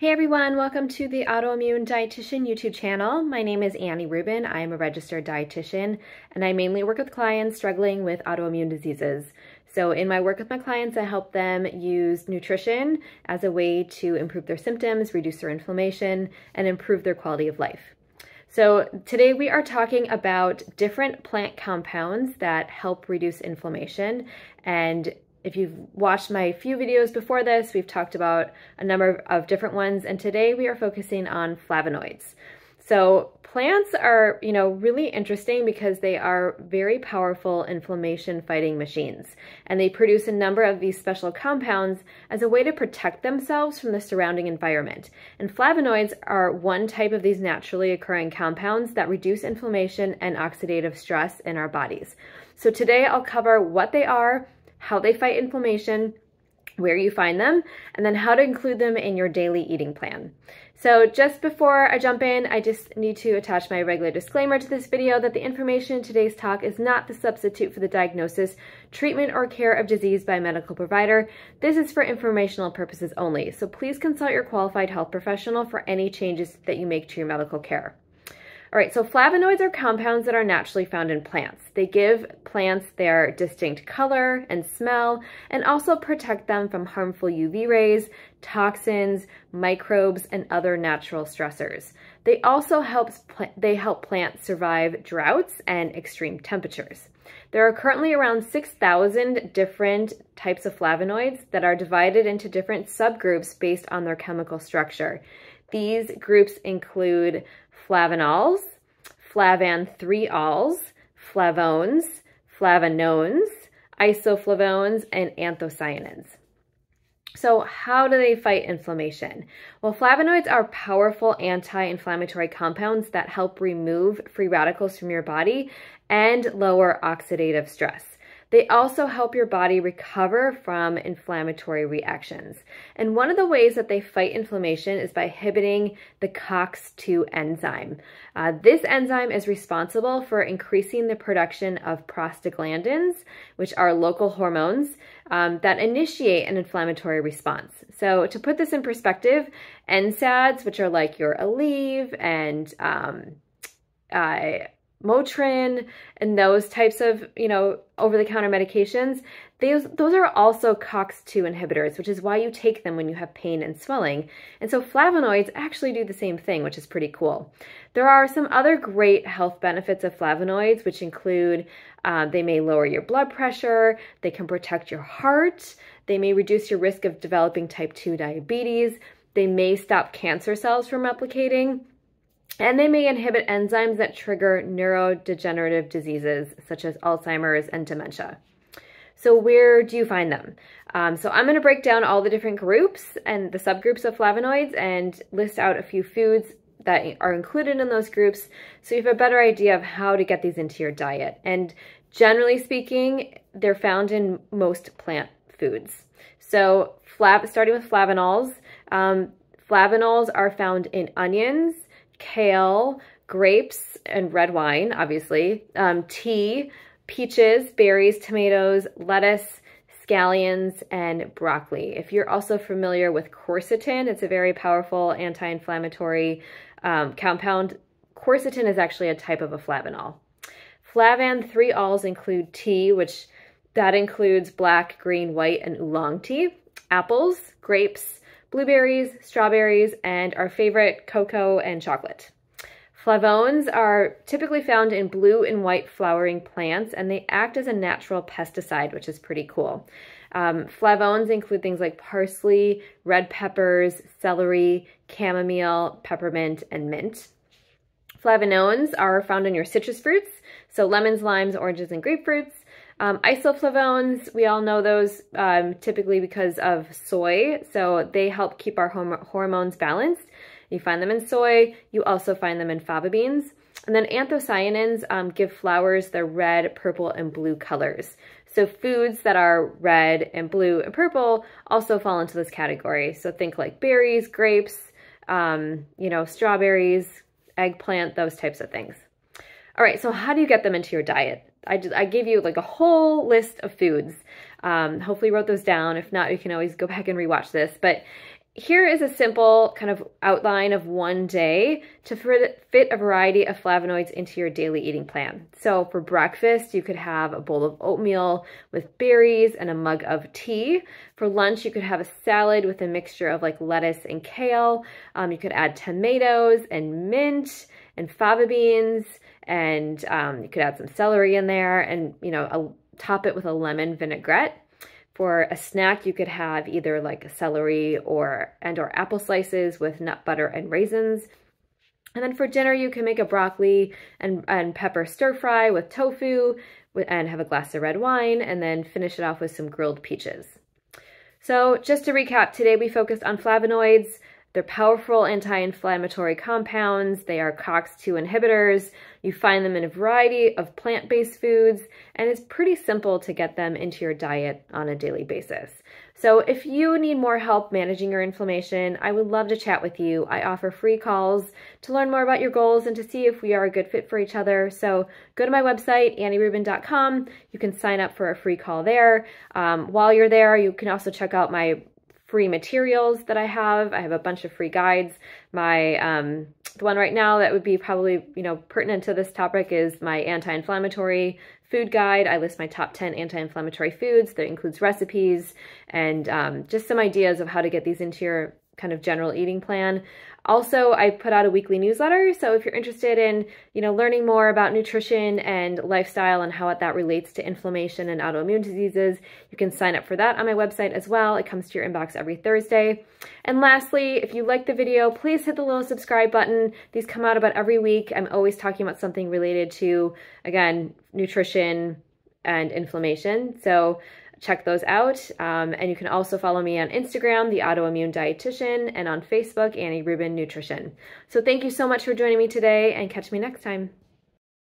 Hey everyone, welcome to the Autoimmune Dietitian YouTube channel. My name is Annie Rubin. I am a registered dietitian and I mainly work with clients struggling with autoimmune diseases. So in my work with my clients, I help them use nutrition as a way to improve their symptoms, reduce their inflammation, and improve their quality of life. So today we are talking about different plant compounds that help reduce inflammation and if you've watched my few videos before this, we've talked about a number of different ones, and today we are focusing on flavonoids. So plants are, you know, really interesting because they are very powerful inflammation fighting machines, and they produce a number of these special compounds as a way to protect themselves from the surrounding environment. And flavonoids are one type of these naturally occurring compounds that reduce inflammation and oxidative stress in our bodies. So today I'll cover what they are, how they fight inflammation, where you find them, and then how to include them in your daily eating plan. So just before I jump in, I just need to attach my regular disclaimer to this video that the information in today's talk is not the substitute for the diagnosis, treatment, or care of disease by a medical provider. This is for informational purposes only, so please consult your qualified health professional for any changes that you make to your medical care. All right, so flavonoids are compounds that are naturally found in plants. They give plants their distinct color and smell and also protect them from harmful UV rays, toxins, microbes, and other natural stressors. They also help, they help plants survive droughts and extreme temperatures. There are currently around 6,000 different types of flavonoids that are divided into different subgroups based on their chemical structure. These groups include flavonols, flavan-3-ols, flavones, flavanones, isoflavones, and anthocyanins. So how do they fight inflammation? Well, flavonoids are powerful anti-inflammatory compounds that help remove free radicals from your body and lower oxidative stress. They also help your body recover from inflammatory reactions. And one of the ways that they fight inflammation is by inhibiting the COX-2 enzyme. Uh, this enzyme is responsible for increasing the production of prostaglandins, which are local hormones um, that initiate an inflammatory response. So to put this in perspective, NSAIDs, which are like your Aleve and um, uh, Motrin and those types of, you know, over-the-counter medications, those, those are also COX-2 inhibitors, which is why you take them when you have pain and swelling. And so flavonoids actually do the same thing, which is pretty cool. There are some other great health benefits of flavonoids, which include uh, they may lower your blood pressure, they can protect your heart, they may reduce your risk of developing type 2 diabetes, they may stop cancer cells from replicating, and they may inhibit enzymes that trigger neurodegenerative diseases such as Alzheimer's and dementia. So where do you find them? Um, so I'm going to break down all the different groups and the subgroups of flavonoids and list out a few foods that are included in those groups so you have a better idea of how to get these into your diet. And generally speaking, they're found in most plant foods. So flav starting with flavonols, um, flavonols are found in onions, kale, grapes, and red wine, obviously, um, tea, peaches, berries, tomatoes, lettuce, scallions, and broccoli. If you're also familiar with quercetin, it's a very powerful anti-inflammatory um, compound. Quercetin is actually a type of a flavonol. Flavan-3-ols include tea, which that includes black, green, white, and oolong tea, apples, grapes, blueberries, strawberries, and our favorite cocoa and chocolate. Flavones are typically found in blue and white flowering plants, and they act as a natural pesticide, which is pretty cool. Um, flavones include things like parsley, red peppers, celery, chamomile, peppermint, and mint. Flavanones are found in your citrus fruits, so lemons, limes, oranges, and grapefruits. Um, isoflavones, we all know those um, typically because of soy, so they help keep our hormones balanced. You find them in soy, you also find them in fava beans. And then anthocyanins um, give flowers their red, purple, and blue colors. So foods that are red and blue and purple also fall into this category. So think like berries, grapes, um, you know, strawberries, eggplant, those types of things. All right, so how do you get them into your diet? I, just, I gave you like a whole list of foods. Um, hopefully wrote those down. If not, you can always go back and rewatch this. But here is a simple kind of outline of one day to fit a variety of flavonoids into your daily eating plan. So for breakfast, you could have a bowl of oatmeal with berries and a mug of tea. For lunch, you could have a salad with a mixture of like lettuce and kale. Um, you could add tomatoes and mint and fava beans, and um, you could add some celery in there and, you know, a, top it with a lemon vinaigrette. For a snack, you could have either like celery or and or apple slices with nut butter and raisins. And then for dinner, you can make a broccoli and, and pepper stir fry with tofu and have a glass of red wine and then finish it off with some grilled peaches. So just to recap, today we focused on flavonoids, they're powerful anti-inflammatory compounds. They are COX-2 inhibitors. You find them in a variety of plant-based foods, and it's pretty simple to get them into your diet on a daily basis. So if you need more help managing your inflammation, I would love to chat with you. I offer free calls to learn more about your goals and to see if we are a good fit for each other. So go to my website, annierubin.com. You can sign up for a free call there. Um, while you're there, you can also check out my free materials that I have. I have a bunch of free guides. My um, the one right now that would be probably you know pertinent to this topic is my anti-inflammatory food guide. I list my top 10 anti-inflammatory foods that includes recipes and um, just some ideas of how to get these into your kind of general eating plan. Also, I put out a weekly newsletter, so if you're interested in, you know, learning more about nutrition and lifestyle and how that relates to inflammation and autoimmune diseases, you can sign up for that on my website as well. It comes to your inbox every Thursday. And lastly, if you like the video, please hit the little subscribe button. These come out about every week. I'm always talking about something related to, again, nutrition and inflammation. So check those out. Um, and you can also follow me on Instagram, The Autoimmune Dietitian, and on Facebook, Annie Rubin Nutrition. So thank you so much for joining me today and catch me next time.